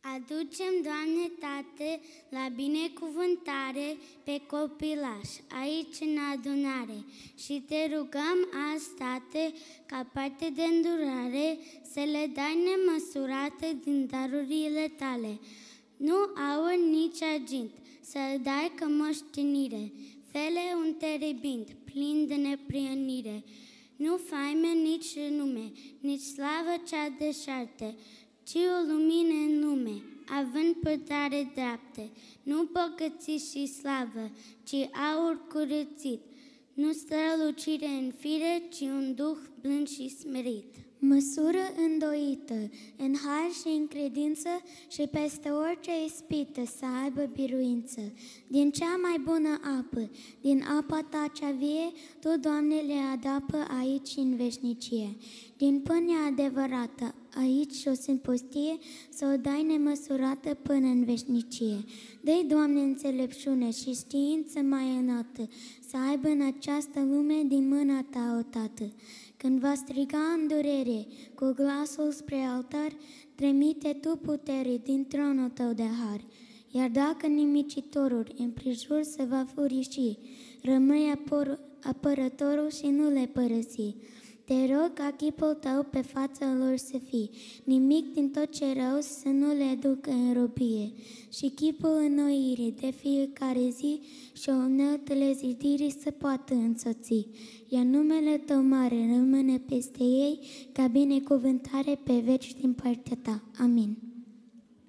Aducem, Doamne Tată, la binecuvântare pe copilaș, aici în adunare și te rugăm azi, Tată, ca parte de îndurare să le dai nemăsurată din darurile tale. Nu aur nici argint, să-l dai ca moștenire, fele un terebind, plin de neprienire. Nu faime nici nume, nici slavă cea deșarte, ci o lumină în lume, având pătare dreaptă, nu bogății și slavă, ci aur curățit, nu strălucire în fire, ci un duh blând și smerit. Măsură îndoită, în har și în credință și peste orice ispită să aibă biruință. Din cea mai bună apă, din apa ta cea vie, Tu, Doamne, le adapă aici în veșnicie. Din pâinea adevărată, aici și o în pustie, să o dai nemăsurată până în veșnicie. dă Doamne, înțelepciune și știință mai înaltă, să aibă în această lume din mâna Ta, o Tată. Când va striga în durere cu glasul spre altar, tremite tu putere din tronul tău de har. Iar dacă nimicitorul împrejur se va furiși, rămâi apor, apărătorul și nu le părăsi. Te rog ca chipul tău pe fața lor să fie, nimic din tot ce rău să nu le ducă în robie, și chipul înnoirii de fiecare zi și o uneltele zidirii să poată însoți, iar numele tău mare rămâne peste ei ca binecuvântare pe veci din partea ta. Amin.